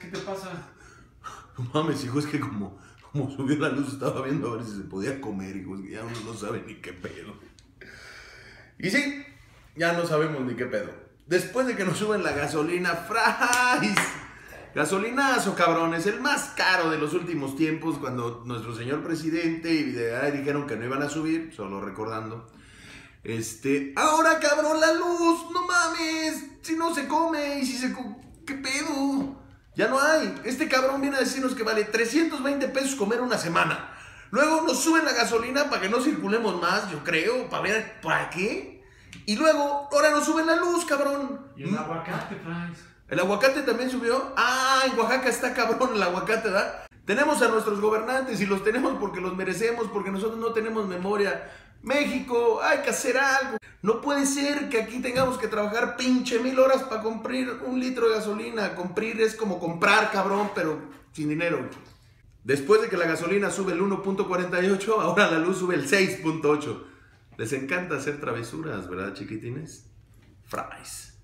¿Qué te pasa? No mames, hijo, es que como, como subió la luz estaba viendo a ver si se podía comer, hijo, es que ya uno no sabe ni qué pedo. Y sí, ya no sabemos ni qué pedo. Después de que nos suben la gasolina, fries. Gasolinazo, cabrones, el más caro de los últimos tiempos cuando nuestro señor presidente y Videgaray dijeron que no iban a subir, solo recordando. Este, ahora cabrón, la luz, no mames, si no se come y si se... co- ¿Qué pedo? Ya no hay. Este cabrón viene a decirnos que vale 320 pesos comer una semana. Luego nos suben la gasolina para que no circulemos más, yo creo, para ver, ¿para qué? Y luego, ahora nos suben la luz, cabrón. Y el aguacate, Price. ¿El aguacate también subió? Ah, en Oaxaca está cabrón el aguacate, ¿verdad? Tenemos a nuestros gobernantes y los tenemos porque los merecemos, porque nosotros no tenemos memoria. México, hay que hacer algo. No puede ser que aquí tengamos que trabajar pinche mil horas para comprar un litro de gasolina. Comprar es como comprar, cabrón, pero sin dinero. Después de que la gasolina sube el 1.48, ahora la luz sube el 6.8. Les encanta hacer travesuras, ¿verdad, chiquitines? Fries.